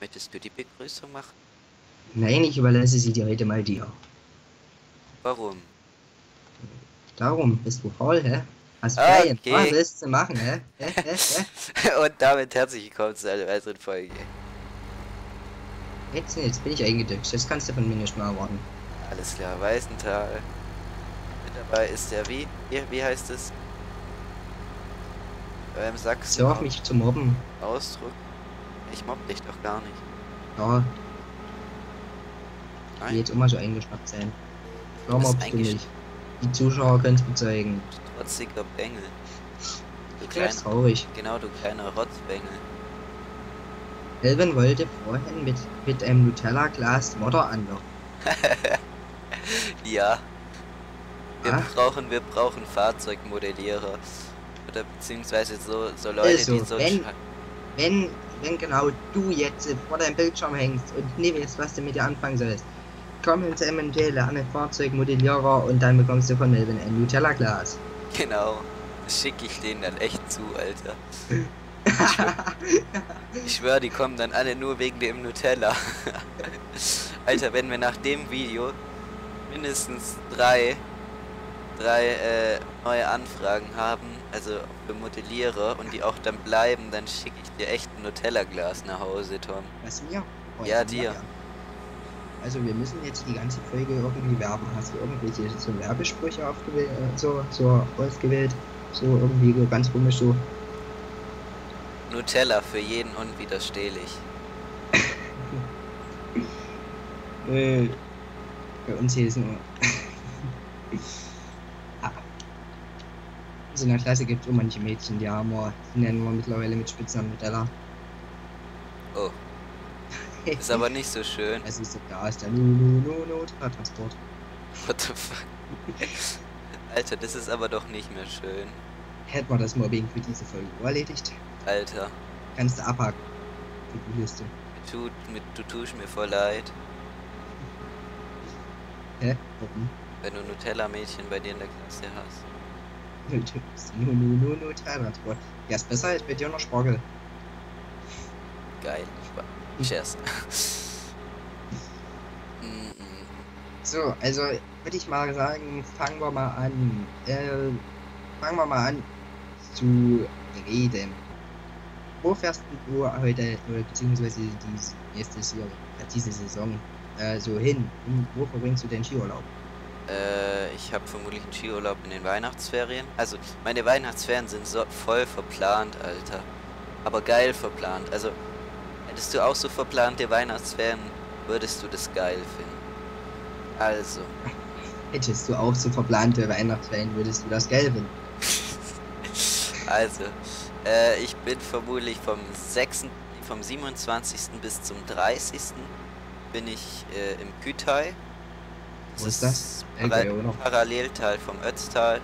Möchtest du die Begrüßung machen? Nein, ich überlasse sie dir heute mal dir. Warum? Darum bist du faul, hä? Hast Ah, frei. okay. Was willst du machen, hä? hä? hä? hä? Und damit herzlich willkommen zu einer weiteren Folge. Jetzt, jetzt bin ich eingeditscht. Das kannst du von mir nicht mehr erwarten. Alles klar, Weißental. Mit dabei ist der wie? Wie, wie heißt es? Beim Sachsen Hör auf mich zu mobben. Ausdruck. Ich mobb dich doch gar nicht. Ja, die Nein, jetzt immer so eingeschnappt sein. Bist mobbst du mich. Die Zuschauer können es bezeugen. trotziger Bengel. Du kleiner, traurig. genau, du kleiner Rotzbengel. Elvin wollte vorhin mit, mit einem Nutella-Glas Modder anlocken. Ja. Wir Ach. brauchen, wir brauchen Fahrzeugmodellierer. Oder beziehungsweise so, so Leute, Also, die so wenn- Wenn, wenn genau du jetzt vor deinem Bildschirm hängst und nie weißt, was du mit dir anfangen sollst, komm ins MNT, lerne Fahrzeugmodellierer und dann bekommst du von Melvin ein Nutella-Glas. Genau. Das schicke ich denen dann echt zu, Alter. Ich schwöre, die kommen dann alle nur wegen dem Nutella. Alter, wenn wir nach dem Video mindestens drei, drei äh, neue Anfragen haben, also für Modellierer und die auch dann bleiben, dann schicke ich dir echt ein Nutella-Glas nach Hause, Tom. Was mir? Oh, Ja, dir. Also wir müssen jetzt die ganze Folge irgendwie werben. Hast du irgendwelche so Werbesprüche aufgewählt, äh, so, so ausgewählt? So irgendwie ganz komisch so. Nutella für jeden unwiderstehlich. Äh, bei uns hier ist nur. Also in der Klasse gibt es auch manche Mädchen, die haben wir, die nennen wir mittlerweile mit Spitznamen Nutella. Oh, ist aber nicht so schön. Es ist da ist der Nu Nu Nu Nu Transport. What the fuck? Alter, das ist aber doch nicht mehr schön. Hätten wir das Mobbing für diese Folge erledigt? Alter, Kannst du abhaken. Für die Liste. tut, mit, du tust mir voll leid, Hä? Warum? wenn du Nutella-Mädchen bei dir in der Klasse hast. Nu Nu Nu Nu Transport. Ja, ist besser als bei dir noch Spargel. Geil. Cheers. Mm, mm. So, also würde ich mal sagen, fangen wir mal an. Äh, fangen wir mal an zu reden. Wo fährst du heute, äh, beziehungsweise dies, nächstes Jahr, äh, diese Saison, äh, so hin? Und wo verbringst du den Skiurlaub? Äh, ich habe vermutlich einen Skiurlaub in den Weihnachtsferien. Also, meine Weihnachtsferien sind so voll verplant, Alter. Aber geil verplant. Also, hättest du auch so verplante Weihnachtsferien, würdest du das geil finden. Also, Hättest du auch so verplante Weihnachtsferien, würdest du das geil finden? Also, äh, ich bin vermutlich vom 6., vom 27. bis zum 30. bin ich äh, im Kütai. Wo ist das? Noch. Parallelteil vom Ötztal.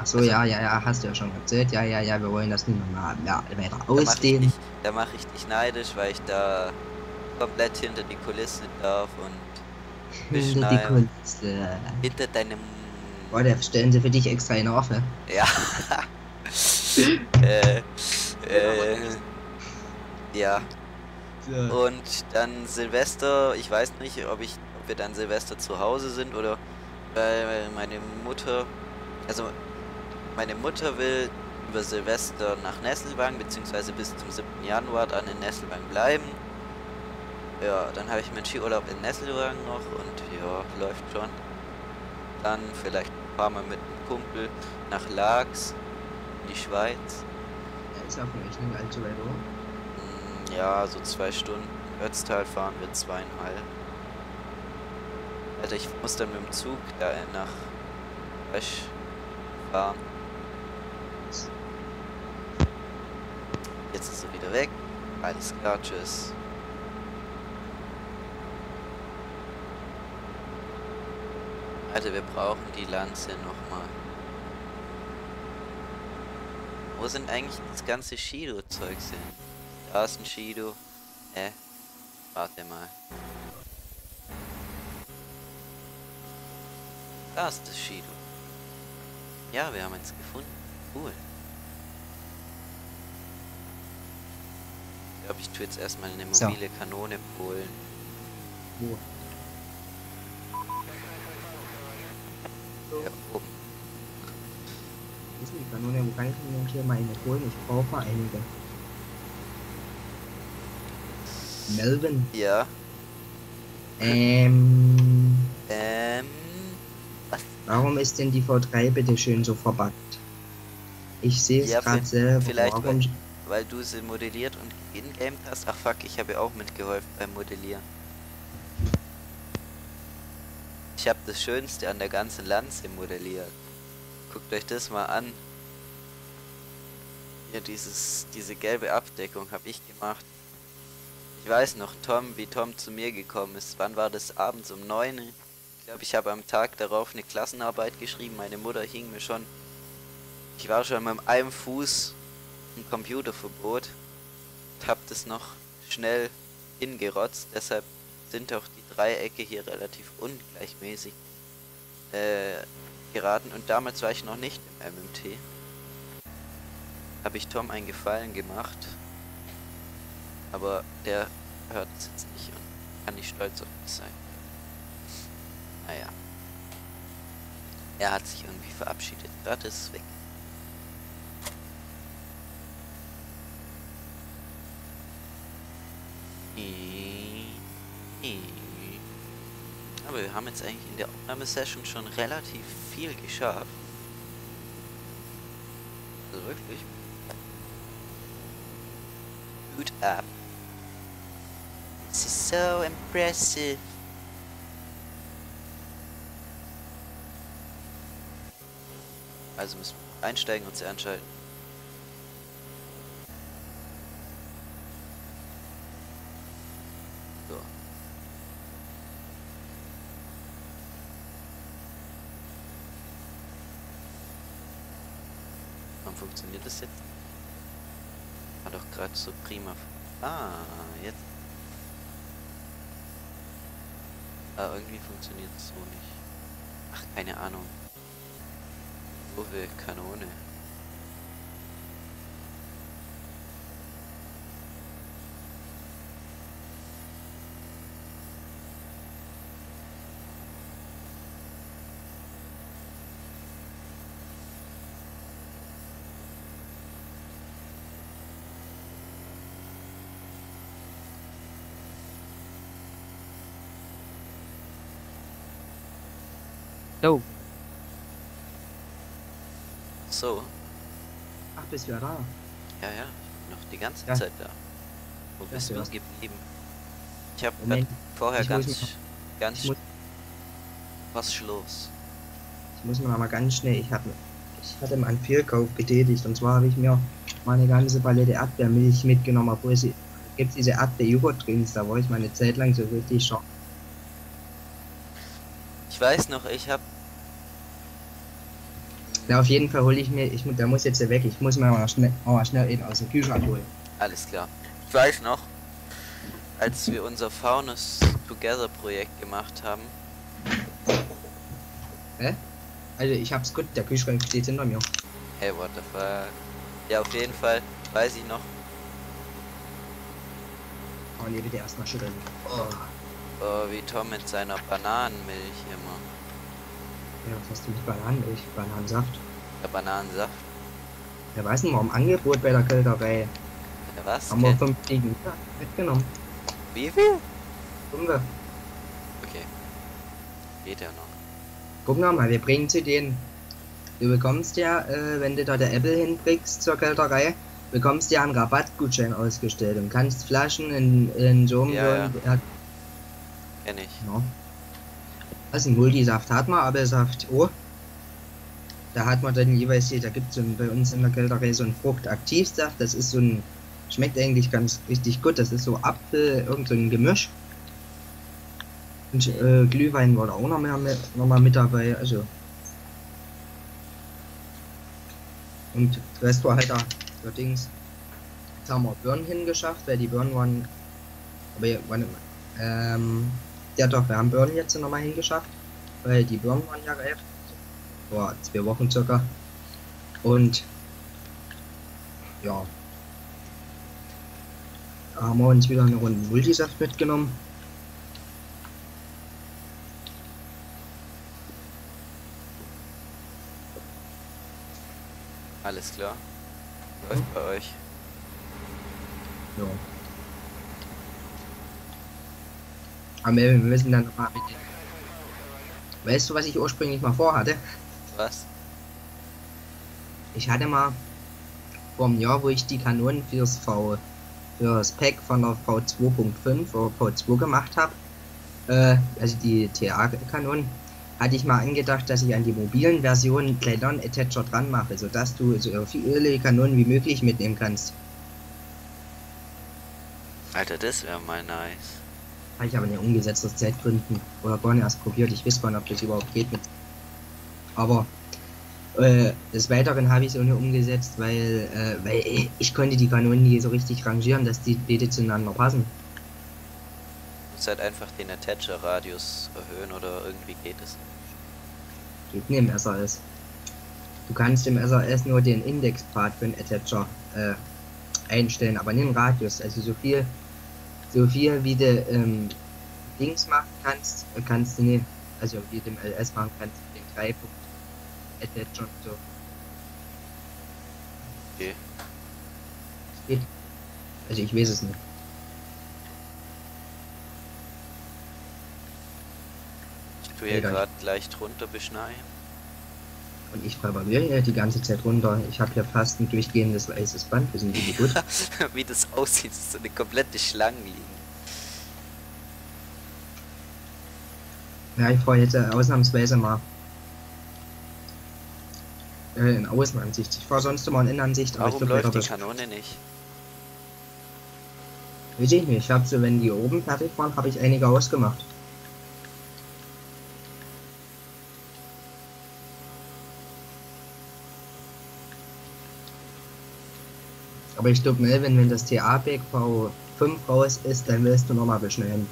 Ach so, Also- ja, ja, ja, hast du ja schon erzählt. Ja, ja, ja, wir wollen das nicht nochmal ja, weiter Da mache ich, ausdehnen. dich- da mach ich dich neidisch, weil ich da komplett hinter die Kulisse darf und Hinter die. Kunst. hinter deinem... Boah, da stellen sie für dich extra eine auf, ne? Ja. äh, äh, ja. Und dann Silvester, ich weiß nicht, ob ich, ob wir dann Silvester zu Hause sind oder weil meine Mutter, also meine Mutter will über Silvester nach Nesselwang beziehungsweise bis zum 7. Januar dann in Nesselwang bleiben. Ja, dann habe ich meinen Skiurlaub in Nesselwang noch und ja, läuft schon. Dann vielleicht ein paar Mal mit einem Kumpel nach Laax in die Schweiz. Ja, ist ja mich nicht allzu weit, oder? Mm, Ja, so zwei Stunden. Ötztal fahren wir zweieinhalb. Alter, ich muss dann mit dem Zug da nach Wesch fahren. Jetzt ist er wieder weg. Alles klar, tschüss. Alter, wir brauchen die Lanze nochmal. Wo sind eigentlich das ganze Shido-Zeugs hin? Da ist ein Shido. Hä? Warte mal. Da ist das Shido. Ja, wir haben es gefunden. Cool. glaube, ich tue jetzt erstmal eine mobile so. Kanone polen. Wo? Ja, oben. Ist die Kanone? Kann ich hier mal eine holen? Ich brauche mal einige. Melvin? Ja. Ähm. Was? Warum ist denn die V3 bitte schön so verbuggt? Ich sehe es ja, gerade selber. Vielleicht, Warum? Weil, weil du sie modelliert und in-game hast. Ach fuck, ich habe ja auch mitgeholfen beim Modellieren. Ich habe das Schönste an der ganzen Lanze modelliert. Guckt euch das mal an. Hier dieses, diese gelbe Abdeckung habe ich gemacht. Ich weiß noch, Tom, wie Tom zu mir gekommen ist. Wann war das? Abends um 9? Ich glaube, ich habe am Tag darauf eine Klassenarbeit geschrieben. Meine Mutter hing mir schon. Ich war schon mit einem Fuß im Computerverbot. Hab das noch schnell hingerotzt. Deshalb sind auch die Dreiecke hier relativ ungleichmäßig äh, geraten. Und damals war ich noch nicht im MMT. Habe ich Tom einen Gefallen gemacht aber der hört es jetzt nicht und kann nicht stolz auf mich sein. Naja. Er hat sich irgendwie verabschiedet. Gerade ist weg. Aber wir haben jetzt eigentlich in der Aufnahmesession schon relativ viel geschafft. Also wirklich. Gut ab. This is so impressive. Also müssen wir einsteigen und sie anschalten. So. Warum funktioniert das jetzt? War doch gerade so prima. Ah, jetzt. Aber irgendwie funktioniert es so nicht. Ach, keine Ahnung. Kurve, Kanone. So. So. Ach, bist du ja da? Ja, ja. Noch die ganze ja. Zeit da. Wo bist du geblieben? Ich habe vorher ich ganz, ganz. Was ist los? Ich muss mal ganz schnell. Ich habe, ich hatte mal einen Fehlkauf getätigt und zwar habe ich mir meine ganze Palette Erdbeermilch mitgenommen, obwohl sie gibt diese Erdbeer-Joghurt-Drinks, da war ich mal eine Zeit lang so richtig schock. Ich weiß noch, ich habe na, auf jeden Fall hole ich mir, ich, der muss jetzt weg, ich muss mir mal schnell, mal schnell eben aus dem Kühlschrank holen. Alles klar. Ich weiß noch, als wir unser Faunus Together Projekt gemacht haben. Hä? Also ich hab's gut, der Kühlschrank steht hinter mir. Hey, what the fuck? Ja, auf jeden Fall, weiß ich noch. Oh ne, bitte erstmal schütteln. Oh. oh, wie Tom mit seiner Bananenmilch immer. Ja, was hast du mit Bananenmilch? Bananensaft? Der Bananensaft. Ja, weiß nicht, warum Angebot bei der Kälterei. Ja, was? Haben wir 5 Liter mitgenommen. Wie viel? 5. Okay. Geht ja noch. Guck mal, wir bringen zu denen. Du bekommst ja, äh, wenn du da der Apple hinbringst zur Kälterei, bekommst ja einen Rabattgutschein ausgestellt und kannst Flaschen in, in so einem ja, ja. Kenn ich. Ja. Also Multisaft hat man, aber Saft oh. Da hat man dann jeweils hier, da gibt es so bei uns in der Kälterei so einen Fruchtaktivsaft, das ist so ein, schmeckt eigentlich ganz richtig gut, das ist so Apfel, irgend so ein Gemisch. Und äh, Glühwein war da auch noch, mehr mit, noch mal mit dabei, also. Und Rest war halt da, so Dings. Jetzt haben wir Birnen hingeschafft, weil die Birnen waren, aber warte mal, ähm, ja doch, wir haben Birnen jetzt nochmal hingeschafft, weil die Birnen waren ja reif. Vor zwei Wochen circa. Und ja. haben wir uns wieder eine Runde Multisaft mitgenommen. Alles klar. Läuft bei euch. Ja. Aber wir müssen dann nochmal mit den... Weißt du, was ich ursprünglich mal vorhatte? Was? Ich hatte mal vor einem Jahr, wo ich die Kanonen fürs V für das Pack von der V2.5 oder V2 gemacht habe, äh, also die TA-Kanonen, hatte ich mal angedacht, dass ich an die mobilen Versionen klettern Attacher dran mache, sodass du so viele Kanonen wie möglich mitnehmen kannst. Alter, das wäre mal nice. Habe ich aber nicht umgesetzt aus Zeitgründen. Oder gar nicht erst probiert. Ich weiß gar nicht, ob das überhaupt geht mit. Aber äh, des Weiteren habe ich es auch nicht umgesetzt, weil, äh, weil ich, ich konnte die Kanonen nie so richtig rangieren, dass die beide zueinander passen. Du musst halt einfach den Attacher-Radius erhöhen oder irgendwie geht es. Geht nicht im SRS. Du kannst im SRS nur den Indexpfad für den Attacher äh, einstellen, aber nicht den Radius. Also so viel, so viel wie du ähm, Dings machen kannst, kannst du nicht, also wie du im LS machen kannst, den 3 hätte schon so. Okay. Geht. Also ich weiß es nicht. Ich tue hier gerade leicht runter beschneien. Und ich präpariere hier die ganze Zeit runter. Ich habe hier fast ein durchgehendes weißes Band. Wir sind wie gut. wie das aussieht, so eine komplette Schlange liegen. Ja, ich fahre jetzt ausnahmsweise mal äh, in Außenansicht. Ich fahre sonst immer in Innenansicht, aber Warum ich glaube, läuft die Kanone nicht? Weiß ich nicht. Ich habe so, wenn die oben fertig waren, habe ich einige ausgemacht. Aber ich glaube, Melvin, wenn das TA-Back V5 raus ist, dann willst du nochmal beschneiden.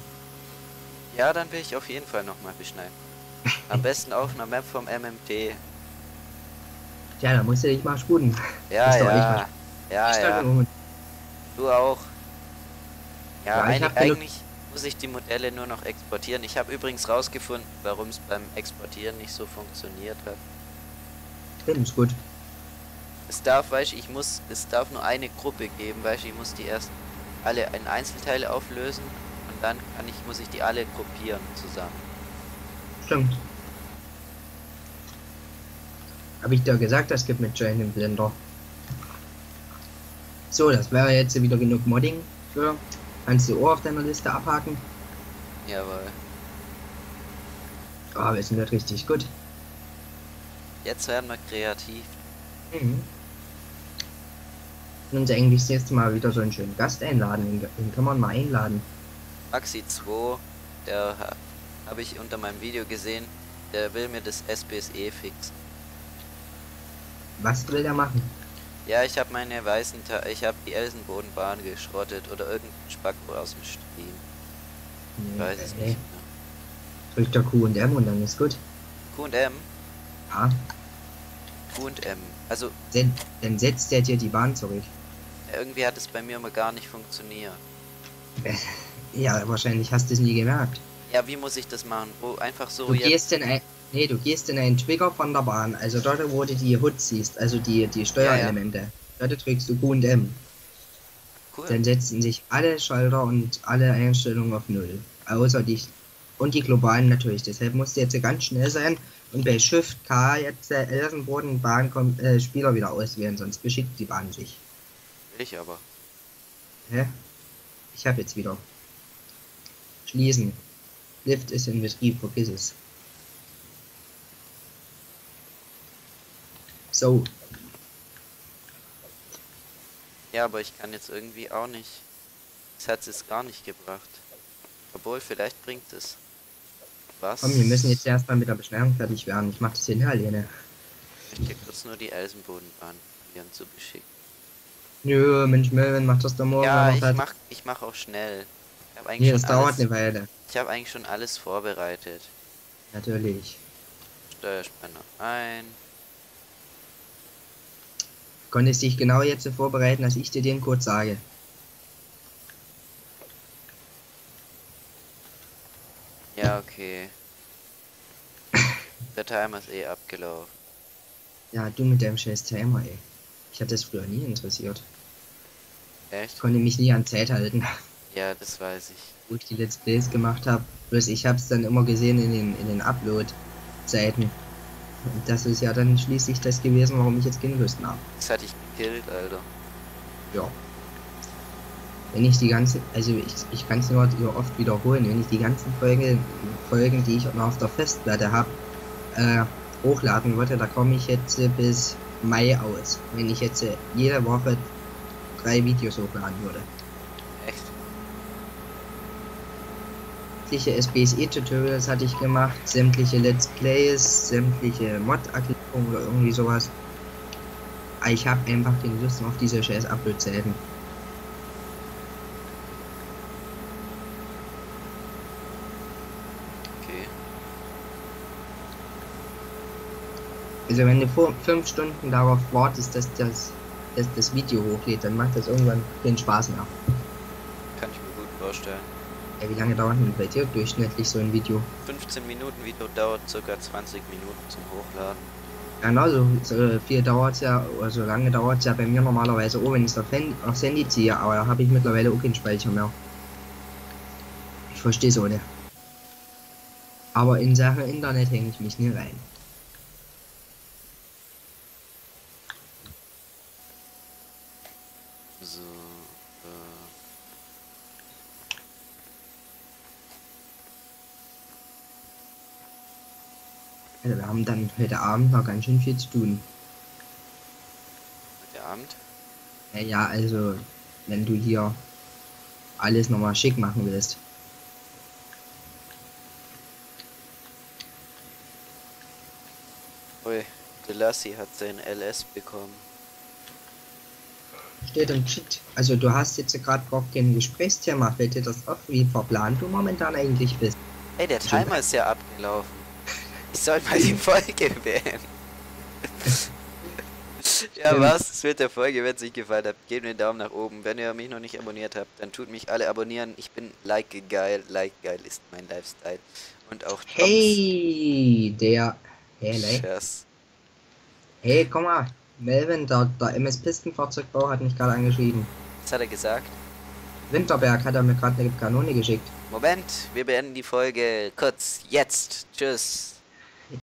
Ja, dann will ich auf jeden Fall nochmal beschneiden. Am besten auf einer Map vom MMT. Ja, da musst du dich mal sputen. Ja, ja. Ja, ja. Du auch. Ja, ja ein, eigentlich muss ich die Modelle nur noch exportieren. Ich habe übrigens rausgefunden, warum es beim Exportieren nicht so funktioniert hat. Stimmt, ist gut. Es darf, weißt ich muss, es darf nur eine Gruppe geben, weißt ich muss die erst alle in Einzelteile auflösen und dann kann ich, muss ich die alle gruppieren zusammen. Stimmt. Habe ich dir gesagt, das gibt mit Giant im Blender. So, das wäre jetzt wieder genug Modding für. Kannst du auch auf deiner Liste abhaken? Jawohl. Ah, oh, wir sind wird richtig gut. Jetzt werden wir kreativ. Mhm. Uns eigentlich das nächste Mal wieder so einen schönen Gast einladen. Den kann man mal einladen. Maxi 2, der habe ich unter meinem Video gesehen, der will mir das SPSE fixen. Was will der machen? Ja, ich habe meine weißen, Ta ich habe die Elsenbodenbahn geschrottet oder irgendein Spacko aus dem Stream. Nee, ich weiß es nicht. Drückt der Q und M und dann ist gut. Q und M? Ja. Q und M. Also. Dann, dann setzt der dir die Bahn zurück. Irgendwie hat es bei mir immer gar nicht funktioniert. Ja, wahrscheinlich hast du es nie gemerkt. Ja, wie muss ich das machen? Wo einfach so du jetzt. Gehst in ein, Nee, du gehst in einen Trigger von der Bahn, also dort, wo du die HUD siehst, also die, die Steuerelemente. Ja, ja. Dort drückst du Q und M. Cool. Dann setzen sich alle Schalter und alle Einstellungen auf Null. Außer die und die globalen natürlich. Deshalb musst du jetzt ganz schnell sein und bei Shift K jetzt der Elfenboden Bahn äh, Spieler wieder auswählen, sonst beschickt die Bahn sich. Ich aber. Hä? Ich hab jetzt wieder. Schließen. Lift ist in Betrieb, vergiss es. So. Ja, aber ich kann jetzt irgendwie auch nicht. Das hat es gar nicht gebracht. Obwohl, vielleicht bringt es. Was? Komm, wir müssen jetzt erstmal mit der Beschneiung fertig werden. Ich mach das hier alleine. Ich möchte kurz nur die Eisenbodenbahn zu beschicken. Nö, Mensch, Melvin, mach das doch morgen. Ja, ich halt. mach, ich mach auch schnell. Ich hab eigentlich nee, das dauert alles, eine Weile. Ich habe eigentlich schon alles vorbereitet. Natürlich. Steuerspanner ein. Konntest dich genau jetzt vorbereiten, dass ich dir den kurz sage. Ja, okay. Der Timer ist eh abgelaufen. Ja, du mit deinem scheiß Timer, ey. Ich hatte das früher nie interessiert. Echt? Ich konnte mich nie an Zeit halten. Ja, das weiß ich. Wo ich die Let's Plays gemacht habe. Bloß ich hab's dann immer gesehen in den, in den Upload-Seiten. Und das ist ja dann schließlich das gewesen, warum ich jetzt keine Lust habe. Das hatte ich gekillt, Alter. Ja. Wenn ich die ganze, also ich, ich kann es nur oft wiederholen, wenn ich die ganzen Folgen, Folgen, die ich noch auf der Festplatte habe, äh, hochladen würde, da komme ich jetzt bis Mai aus. Wenn ich jetzt äh, jede Woche drei Videos hochladen würde. Echt? Sämtliche SBSE-Tutorials hatte ich gemacht, sämtliche Let's Plays, sämtliche Mod-Erklärungen oder irgendwie sowas. Ich habe einfach den Lust auf diese scheiß Upload-Zeiten. Okay. Also wenn du vor fünf Stunden darauf wartest, dass das, dass das Video hochlädt, dann macht das irgendwann keinen Spaß mehr. Kann ich mir gut vorstellen. Ja, wie lange dauert denn bei dir durchschnittlich so ein Video? 15 Minuten Video dauert circa 20 Minuten zum Hochladen. Genau, so, so viel dauert es ja, oder so lange dauert es ja bei mir normalerweise auch, wenn ich es auf Handy, aufs Handy ziehe, aber da habe ich mittlerweile auch keinen Speicher mehr. Ich verstehe auch nicht. Aber in Sachen Internet hänge ich mich nie rein. Also wir haben dann heute Abend noch ganz schön viel zu tun. heute Abend. Ja, ja, also wenn du hier alles nochmal schick machen willst. Ui, Delassi hat sein LS bekommen. Steht im Chat. Also du hast jetzt gerade gar kein Gesprächsthema. Fällt dir das auf, wie verplant du momentan eigentlich bist? Ey, der Timer ist ja abgelaufen. Ich soll mal die Folge beenden. ja, was? Es wird der Folge, wenn es euch gefallen hat. Gebt mir einen Daumen nach oben. Wenn ihr mich noch nicht abonniert habt, dann tut mich alle abonnieren. Ich bin like geil. Like geil ist mein Lifestyle. Und auch Toms. Hey, der. Hey, ne? Scherz. Hey, komm mal. Melvin, der, der MS Pistenfahrzeugbau hat mich gerade angeschrieben. Was hat er gesagt? Winterberg hat er mir gerade eine Kanone geschickt. Moment, wir beenden die Folge kurz. Jetzt. Tschüss.